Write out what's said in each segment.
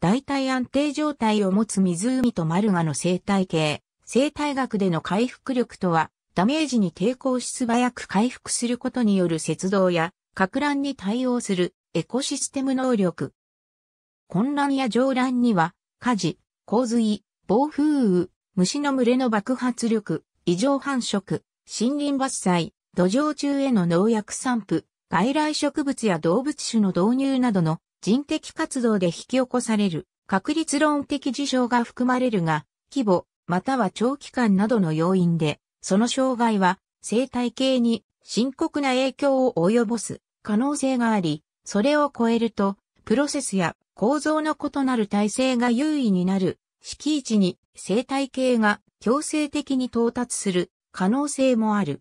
大体安定状態を持つ湖とマルガの生態系、生態学での回復力とは、ダメージに抵抗し素早く回復することによる節動や、格乱に対応するエコシステム能力。混乱や上乱には、火事、洪水、暴風雨、虫の群れの爆発力、異常繁殖、森林伐採、土壌中への農薬散布、外来植物や動物種の導入などの人的活動で引き起こされる確率論的事象が含まれるが、規模、または長期間などの要因で、その障害は生態系に深刻な影響を及ぼす可能性があり、それを超えると、プロセスや構造の異なる体制が優位になる敷地に生態系が強制的に到達する可能性もある。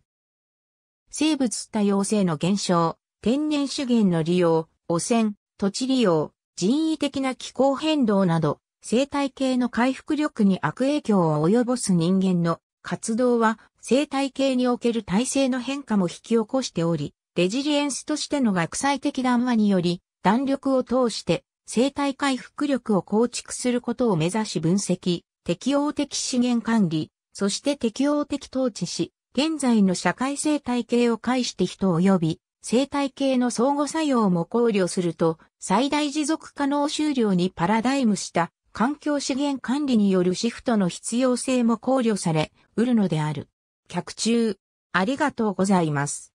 生物多様性の減少、天然資源の利用、汚染、土地利用、人為的な気候変動など、生態系の回復力に悪影響を及ぼす人間の活動は生態系における体制の変化も引き起こしており、レジリエンスとしての学際的談話により、弾力を通して生態回復力を構築することを目指し分析、適応的資源管理、そして適応的統治し、現在の社会生態系を介して人及び、生態系の相互作用も考慮すると、最大持続可能収量にパラダイムした環境資源管理によるシフトの必要性も考慮され、うるのである。客中、ありがとうございます。